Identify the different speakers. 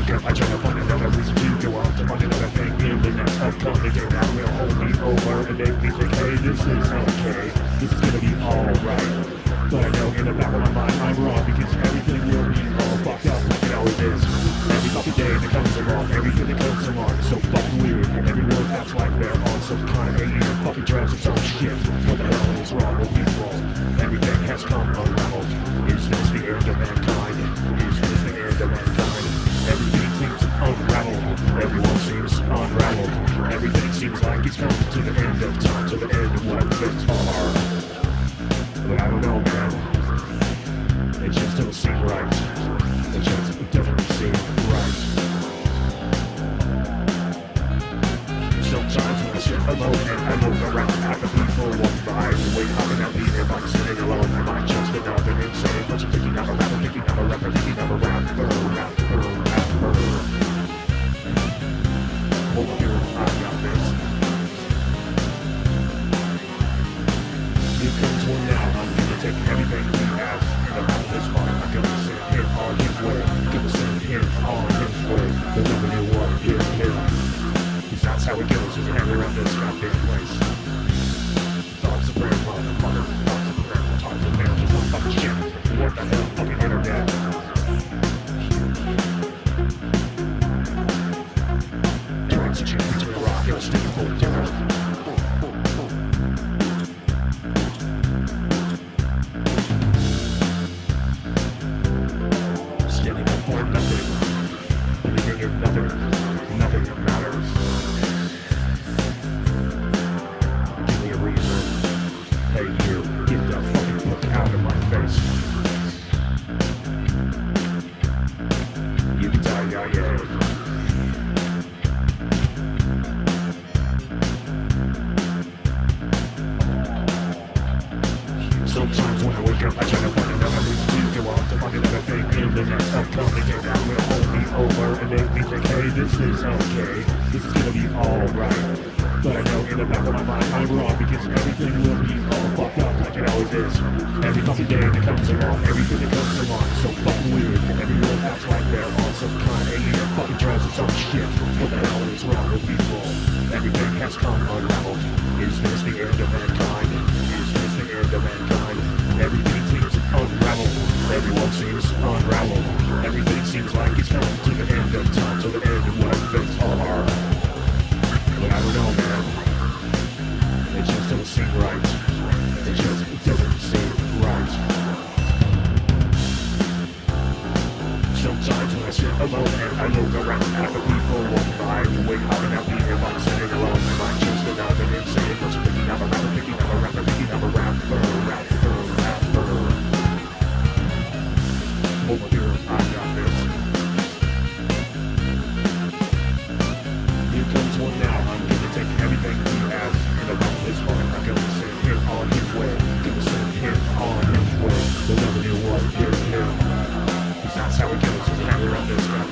Speaker 1: I try to find another reason to go on to find another thing in the next upcoming day that will hold me over and make me think, hey, this is okay, this is gonna be alright. But I know in the back of my mind I'm wrong because everything will be all fucked up like it always is. Every fucking day that comes along, everything that comes along is so fucking weird. And everyone acts like they're on some kind of alien fucking drugs or some shit. What the hell it's coming to the end of time, to the end of what things are. But I don't know, man. It just doesn't seem right. It just doesn't seem right. Sometimes when I sit alone and I look around at the people walk by, wait up and out me if I'm sitting alone, I hang around this place. Sometimes when I wake up, I try to find another reason to go on to find another thing in the next upcoming day that will hold me over and make me think, hey, this is okay, this is gonna be alright. But I know in the back of my mind I'm wrong because everything will be all fucked up like it always is. Every fucking day that comes along, everything that comes along so fucking weird. Everyone acts like they're on some kind of alien fucking drugs or some shit. What the hell is wrong with people? Everything has come unraveled. Is this the end of mankind? Is this the end of mankind? Everyone seems unraveled. Everything seems like it's coming to the end of time, to the end of what things are. But I don't know, man. It just doesn't seem right. It just doesn't seem right. Sometimes when I sit alone and I look around at the people walk by, up and out me if I'm sitting alone. Am I just another insane his